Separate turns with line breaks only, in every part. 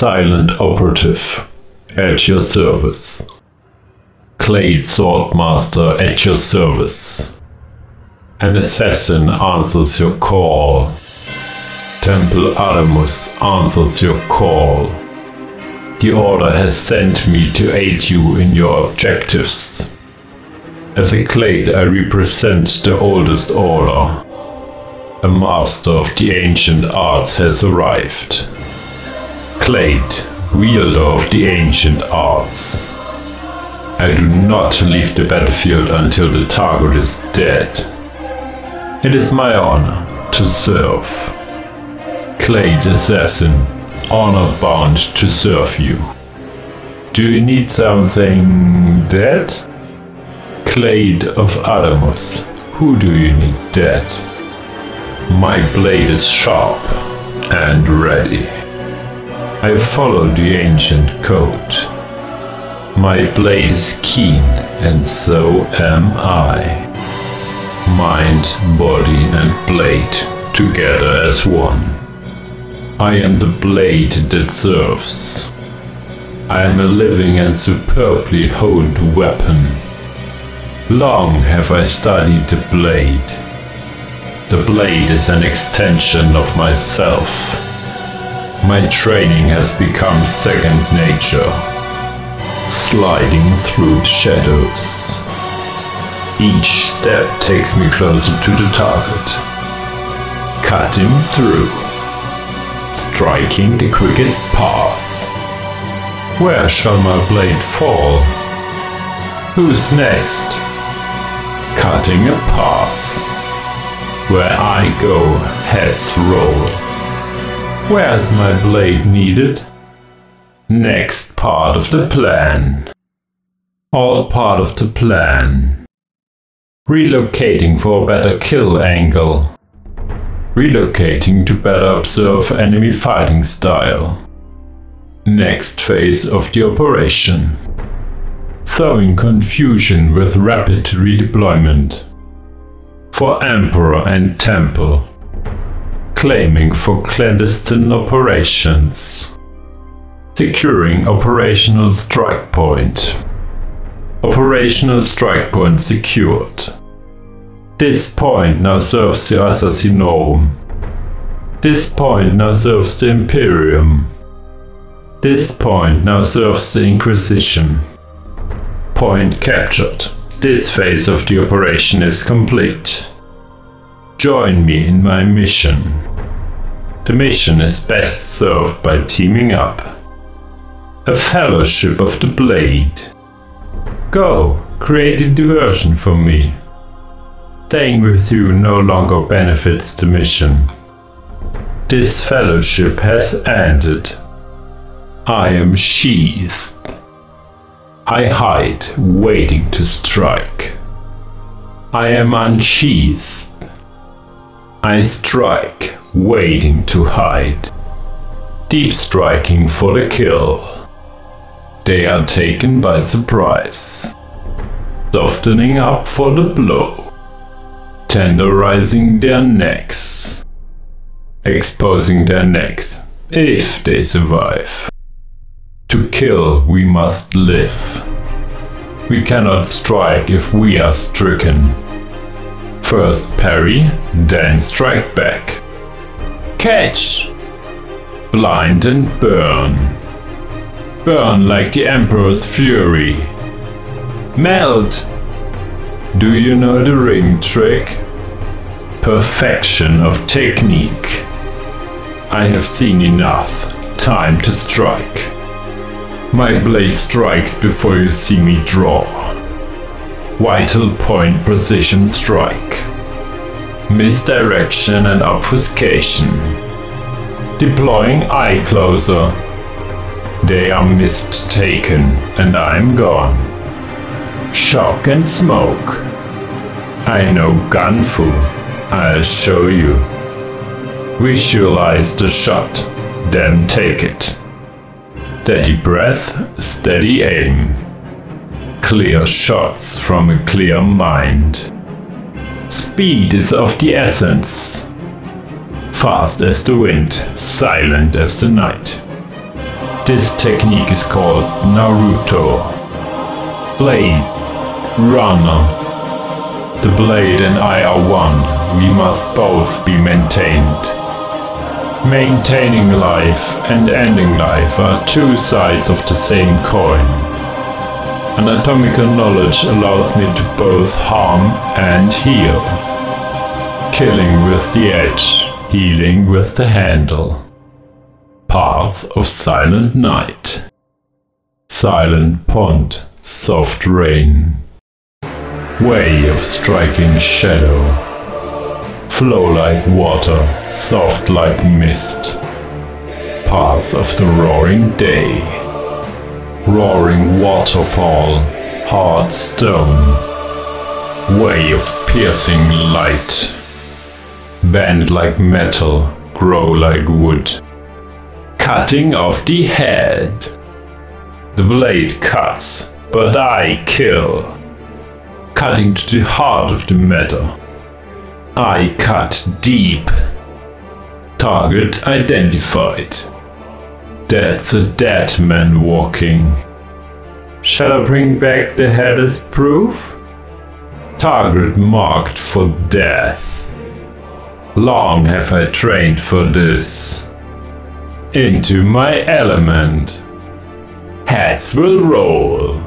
Silent operative at your service. Clade Swordmaster at your service. An assassin answers your call. Temple Adamus answers your call. The Order has sent me to aid you in your objectives. As a Clade, I represent the oldest Order. A master of the ancient arts has arrived. Clade, wielder of the ancient arts. I do not leave the battlefield until the target is dead. It is my honor to serve. Clade Assassin, honor bound to serve you. Do you need something dead? Clade of Adamus, who do you need dead? My blade is sharp and ready. I follow the ancient code. My blade is keen, and so am I. Mind, body, and blade together as one. I am the blade that serves. I am a living and superbly honed weapon. Long have I studied the blade. The blade is an extension of myself. My training has become second nature, sliding through the shadows. Each step takes me closer to the target, cutting through, striking the quickest path. Where shall my blade fall? Who's next? Cutting a path. Where I go, heads roll. Where's my blade needed? Next part of the plan. All part of the plan. Relocating for a better kill angle. Relocating to better observe enemy fighting style. Next phase of the operation. Sowing confusion with rapid redeployment. For Emperor and Temple. Claiming for clandestine operations. Securing operational strike point. Operational strike point secured. This point now serves the Assassinorum. This point now serves the Imperium. This point now serves the Inquisition. Point captured. This phase of the operation is complete. Join me in my mission. The mission is best served by teaming up. A fellowship of the blade. Go, create a diversion for me. Staying with you no longer benefits the mission. This fellowship has ended. I am sheathed. I hide, waiting to strike. I am unsheathed. I strike, waiting to hide. Deep striking for the kill. They are taken by surprise. Softening up for the blow. Tenderizing their necks. Exposing their necks, if they survive. To kill, we must live. We cannot strike if we are stricken. First parry, then strike back. Catch! Blind and burn. Burn like the Emperor's fury. Melt! Do you know the ring trick? Perfection of technique. I have seen enough. Time to strike. My blade strikes before you see me draw. Vital point precision strike. Misdirection and obfuscation. Deploying eye closer. They are mist taken and I'm gone. Shock and smoke. I know gun fu. I'll show you. Visualize the shot, then take it. Steady breath, steady aim. Clear shots from a clear mind. Speed is of the essence. Fast as the wind, silent as the night. This technique is called Naruto. Blade, runner. The blade and I are one. We must both be maintained. Maintaining life and ending life are two sides of the same coin. Anatomical knowledge allows me to both harm and heal. Killing with the edge, healing with the handle. Path of Silent Night. Silent Pond, Soft Rain. Way of striking shadow. Flow like water, soft like mist. Path of the roaring day. Roaring waterfall, hard stone. Way of piercing light. Bend like metal, grow like wood. Cutting off the head. The blade cuts, but I kill. Cutting to the heart of the matter. I cut deep. Target identified. That's a dead man walking. Shall I bring back the head as proof? Target marked for death. Long have I trained for this. Into my element. Heads will roll.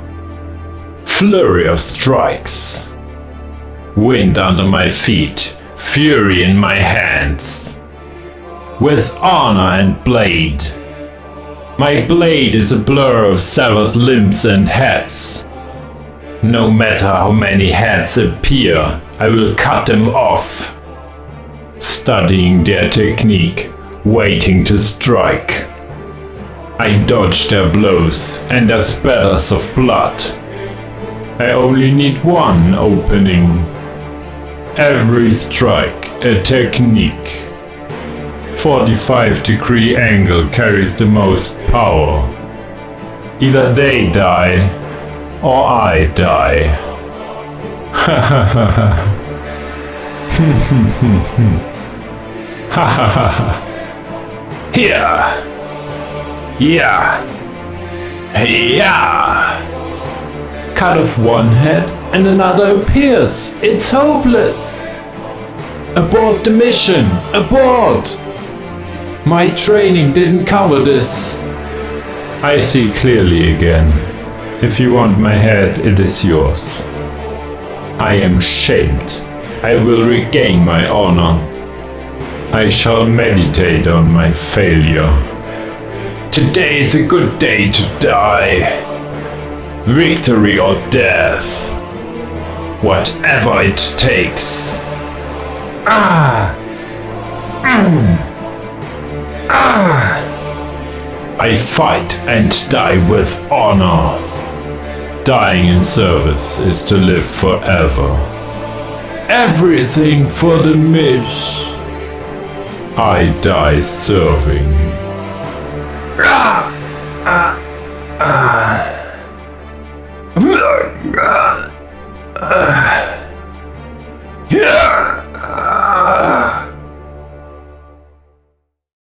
Flurry of strikes. Wind under my feet, fury in my hands. With honor and blade. My blade is a blur of severed limbs and heads. No matter how many heads appear, I will cut them off. Studying their technique, waiting to strike. I dodge their blows and their spatters of blood. I only need one opening. Every strike a technique. 45 degree angle carries the most power. Either they die or I die. Ha ha ha ha. Ha ha ha ha. Here. Yeah. Yeah. Cut off one head and another appears. It's hopeless. Abort the mission. Abort. My training didn't cover this. I see clearly again. If you want my head, it is yours. I am shamed. I will regain my honor. I shall meditate on my failure. Today is a good day to die. Victory or death. Whatever it takes. Ah! Mm. Ah! I fight and die with honor. Dying in service is to live forever. Everything for the mish. I die serving.